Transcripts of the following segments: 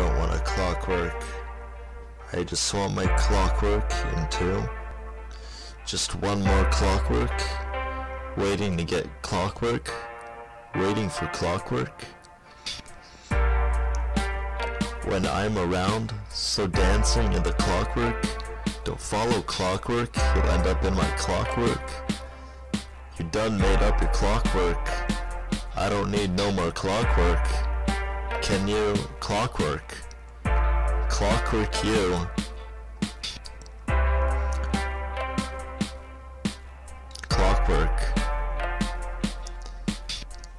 don't want a clockwork. I just want my clockwork in two. Just one more clockwork. Waiting to get clockwork. Waiting for clockwork. When I'm around, so dancing in the clockwork. Don't follow clockwork, you'll end up in my clockwork. You done made up your clockwork. I don't need no more clockwork. Can you clockwork? Clockwork you. Clockwork.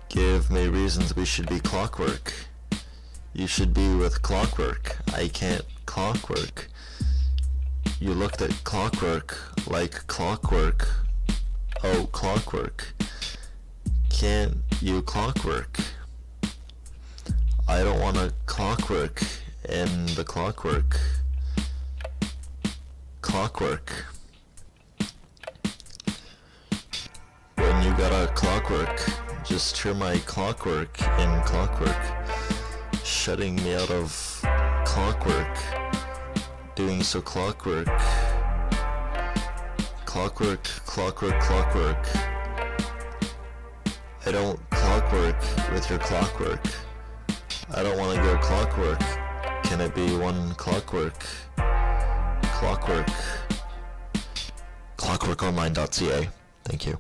Give me reasons we should be clockwork. You should be with clockwork. I can't clockwork. You looked at clockwork like clockwork. Oh, clockwork. Can't you clockwork? I don't want to clockwork in the clockwork. Clockwork. When you got a clockwork, just hear my clockwork in clockwork. Shutting me out of clockwork. Doing so clockwork. Clockwork, clockwork, clockwork. I don't clockwork with your clockwork. I don't want to go clockwork. Can it be one clockwork? Clockwork. Clockworkonline.ca. Thank you.